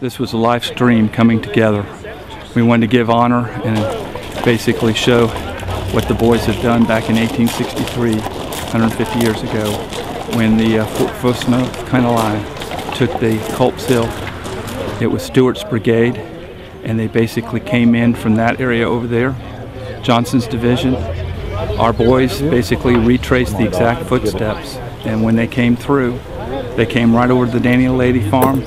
This was a live stream coming together. We wanted to give honor and basically show what the boys have done back in 1863, 150 years ago, when the uh, Fort Fosno line took the Culp's Hill. It was Steuart's brigade, and they basically came in from that area over there, Johnson's division. Our boys basically retraced the exact footsteps, and when they came through, they came right over to the Daniel Lady farm,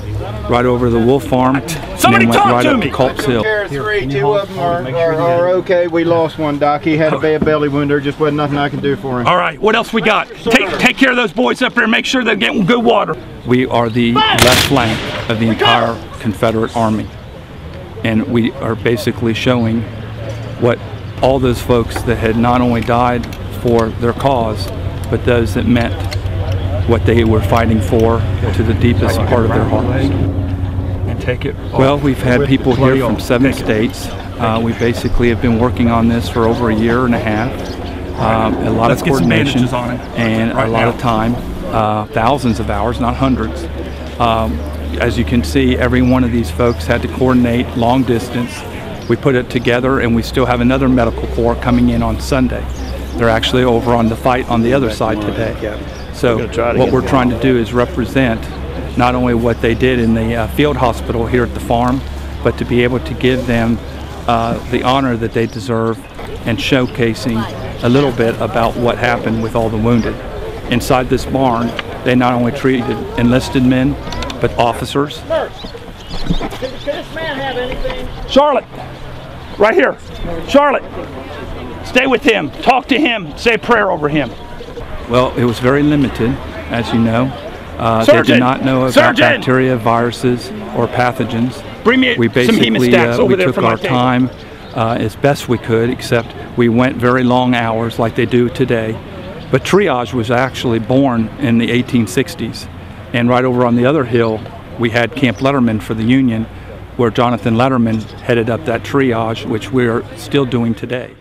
right over to the Wolf farm, Somebody and then went talk right to up me. to Culp's Hill. There are three, two of them are, are, are okay. We lost one, Doc. He had a bad belly wound. There just wasn't nothing I could do for him. All right, what else we got? Take take care of those boys up there make sure they're getting good water. We are the left flank of the entire Confederate Army. And we are basically showing what all those folks that had not only died for their cause, but those that meant what they were fighting for to the deepest part of their hearts. And take it. Well, we've had people here from seven states. Uh, we basically have been working on this for over a year and a half. Um, a lot Let's of coordination on it and right a lot now. of time, uh, thousands of hours, not hundreds. Um, as you can see, every one of these folks had to coordinate long distance. We put it together, and we still have another medical corps coming in on Sunday. They're actually over on the fight on the other side today. So what we're trying to do is represent not only what they did in the uh, field hospital here at the farm, but to be able to give them uh, the honor that they deserve and showcasing a little bit about what happened with all the wounded. Inside this barn, they not only treated enlisted men, but officers. Charlotte, right here. Charlotte, stay with him. Talk to him. Say a prayer over him. Well, it was very limited, as you know. Uh, they did not know about Surgeon! bacteria, viruses, or pathogens. Bring me we some basically uh, over we took our time uh, as best we could, except we went very long hours like they do today. But triage was actually born in the 1860s, and right over on the other hill, we had Camp Letterman for the Union, where Jonathan Letterman headed up that triage, which we're still doing today.